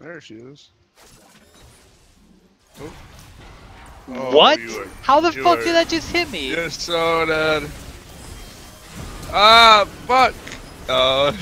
There she is. Oh. oh what? are- How the fuck are- did that just hit me? You're so dead. Ah, fuck. Oh.